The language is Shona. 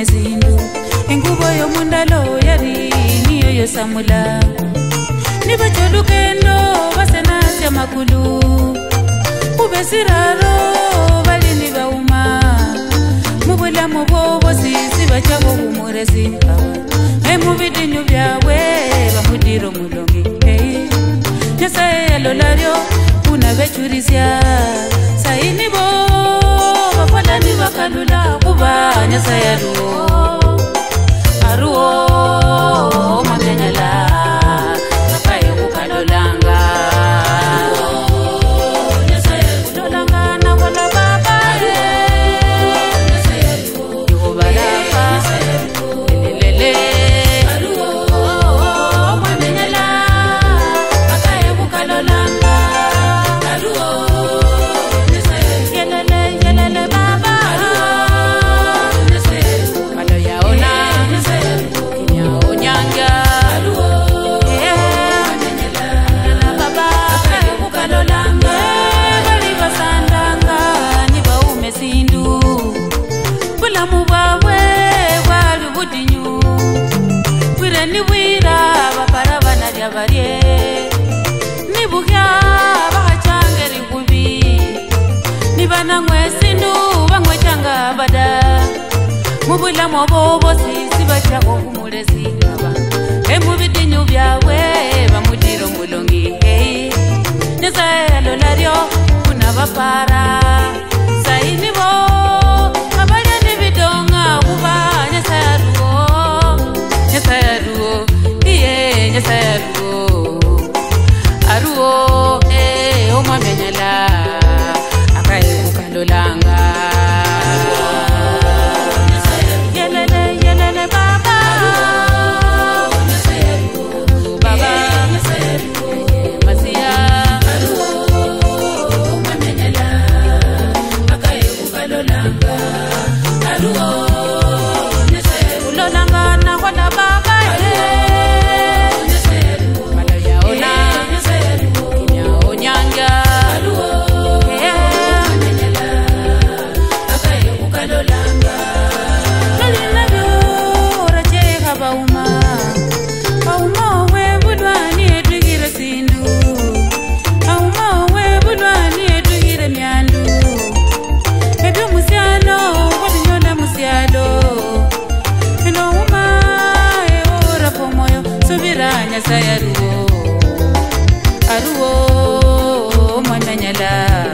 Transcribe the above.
nezindu enkubo yomundalo yari niyo yosamula nivajolukendo vasenasya makulu kuve siraro valini vauma muvulamo vovosi sivacavo umure zimpawa e muvitinyu vyawe vamudiro mulongi hey. nyasaye yalolaryo kuna vechurisya sainivo akalula kuba nyasayaluo mubulamu bobosisi bacyaho humulezi aba emubidinyu byawe bamugira omulongi hei nyasaye alola ryo kunabapara nyasa ya ruo aruo mwana nyala